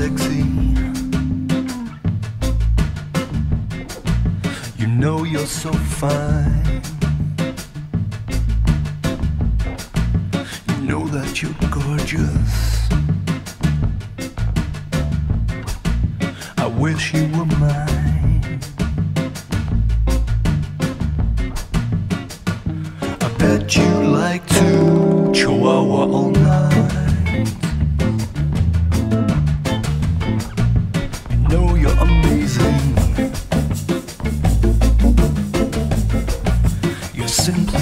sexy. You know you're so fine. You know that you're gorgeous. I wish you were mine. I bet you like to chihuahua simple.